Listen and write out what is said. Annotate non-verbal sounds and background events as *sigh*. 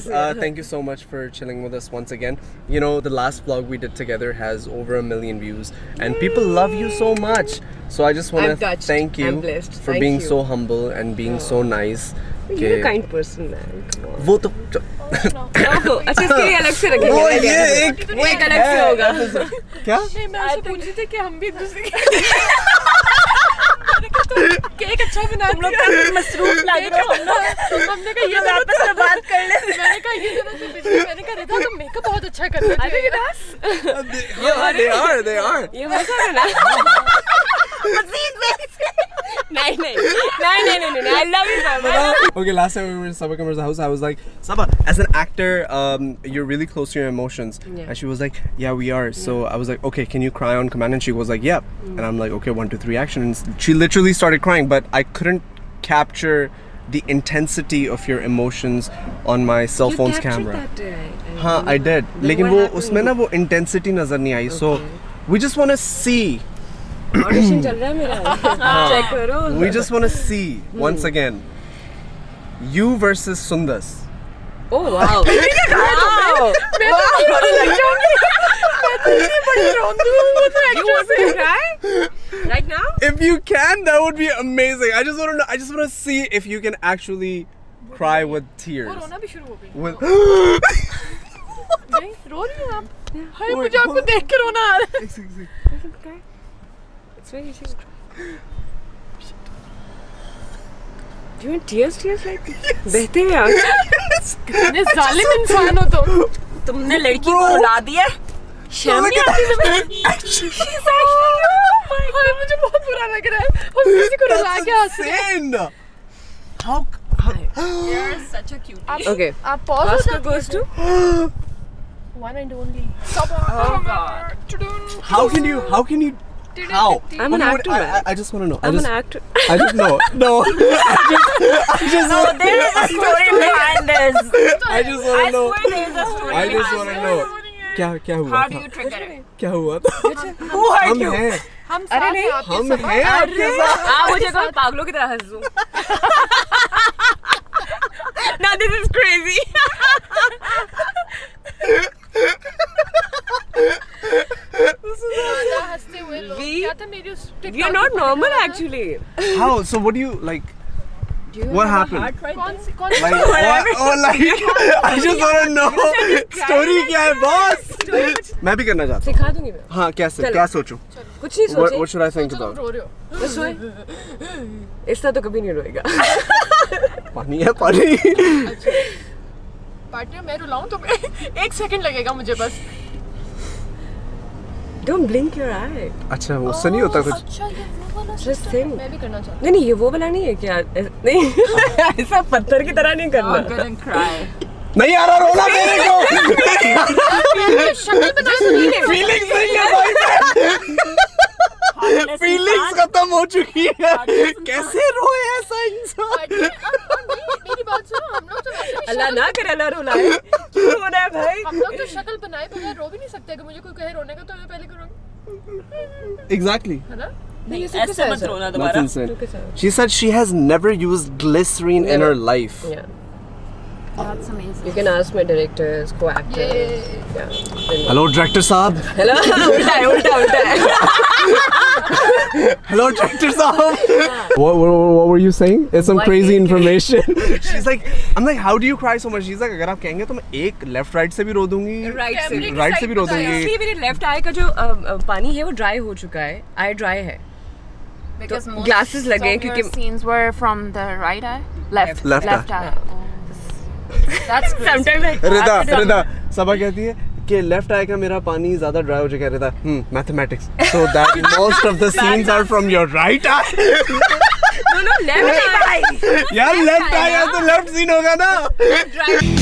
guys, uh, thank you so much for chilling with us once again. You know, the last vlog we did together has over a million views, and people love you so much. So I just want I'm to touched. thank you I'm blessed. for Thank being you. so humble and being so nice. You're a कि- kind person, man. *laughs* Come on. वो तो ओहो, अच्छा इसके लिए अलग से रखेंगे वो ना ये क्या? एक वो एक अलग से होगा क्या नहीं मैं उससे पूछ रही थी कि हम भी एक दूसरे *laughs* के केक अच्छा बना तुम लोग काफ़ी *laughs* मसरूफ लग रहे हो हमने कहा ये आपस में बात कर ले। *laughs* मैंने कहा ये जरा सी बिजली मैंने कहा रेखा तुम मेकअप बहुत अच्छा कर रहे थे आर दे आर दे आर ये मज़ा है ना? *laughs* नहीं नहीं नहीं नहीं नहीं नहीं I love you man okay, last time we were in Sabah Kamar's house, I was like, Sabah, as an actor, um, you're really close to your emotions. Yeah. And she was like, Yeah, we are. So I was like, Okay, can you cry on command? And she was like, Yeah. And I'm like, Okay, one, two, three, action. And she literally started crying, but I couldn't capture the intensity of your emotions on my cell phone's camera. हाँ I did लेकिन what वो happened? उसमें ना वो intensity नजर नहीं आई so we just want to see audition चल रहा है मेरा चेक करो we just want to see once again you versus Sundas Oh wow! wow! You want me to cry? Right now? if you can that would be amazing I just want to know I just want to see if you can actually cry with वो tears रोना भी शुरू हो गई with नहीं रो रही हो आप हाय मुझे आपको देख के रोना आ रहा है It's very easy you want tears, tears like बहते हैं आँखें कितने जालिम इंसान हो तुम तुमने लड़की को रुला दिया शर्म नहीं आती तुम्हें मुझे बहुत बुरा लग रहा है और किसी को रुला के हंस रहे हैं how, how such a cute. Okay. आप पॉज हो Oscar goes to one and only Oh god. how can you how can you how I'm an Okay, actor, wait, I, man. I, I just want to know I I'm just *laughs* an actor. I just know no I just, I just want There is a *laughs* story behind this. I just want I to know swear there is a story. I just behind want to this. know क्या क्या हुआ How था do you trigger it? क्या हुआ था Who hurt हम you? हैं हम अरे साथ नहीं, हैं आपके हम सब हैं आपके साथ हाँ मुझे कहो पागलों की तरह हंसूं Now हँसते हुए लोग क्या था मेरी उस We are TikTok not पे normal देखा था। actually. how so what do you like what happened कौन सी कौन सी like what, oh like I just want to know story क्या है boss मैं भी करना चाहता सिखा दूँगी मैं हूँ हाँ कैसे। क्या सोचूं कुछ नहीं सोचे what should I think about रो रहे हो बस इस तरह तो कभी नहीं रोएगा पानी है पानी पार्टनर मैं रुलाऊं तो एक सेकंड लगेगा मुझे बस Don't blink your eye. अच्छा उससे नहीं होता कुछ? अच्छा ये वो वाला system है। मैं भी करना चाहती नहीं नहीं ये वो वाला नहीं है क्या? नहीं *laughs* ऐसा पत्थर की तरह नहीं करना। नहीं आ रहा रोना मेरे को। शक्ल बना तो नहीं है। फीलिंग्स नहीं है भाई। फीलिंग्स खत्म हो चुकी है। कैसे रोए ऐसा इंसान पार्टनर, अब- अब नहीं, मेरी बात सुनो हम लोग तो वैसे भी अल्लाह ना करे अल्लाह रुलाए। क्यों रोना है भाई? हम लोग तो शक्ल बनाए बगैर रो भी नहीं सकते। अगर मुझे कोई कहे रोने का तो मैं पहले करूँगा। एग्जैक्टली है ना? नहीं ऐसे मत रोना दोबारा. she said she has never used glycerine in her life. Yeah. That's amazing. You can ask my directors, co-actors. Yeah. hello director साहब Hello? उल्टा है, उल्टा, उल्टा है. Hello, director Saab. what, what, what were you saying? It's some Why crazy information. She's like, I'm like, how do you cry so much? She's like, अगर आप कहेंगे तो मैं एक left right से भी रो दूँगी, Right से भी. right से भी रो। दूँगी. इसलिए मेरे लेफ़्ट आई का जो अ, अ, पानी है वो ड्राई हो चुका है आई ड्राई है Because तो most glasses लगे हैं क्योंकि- scenes were from the right eye, left, Left left eye. रिदा रिदा सबा कहती है कि लेफ़्ट आई का मेरा पानी ज़्यादा ड्राई हो चुका है Rida hmm mathematics so that most of the scenes are from your right eye no no left eye यार लेफ़्ट आई तो लेफ़्ट सीन होगा ना। ड्राई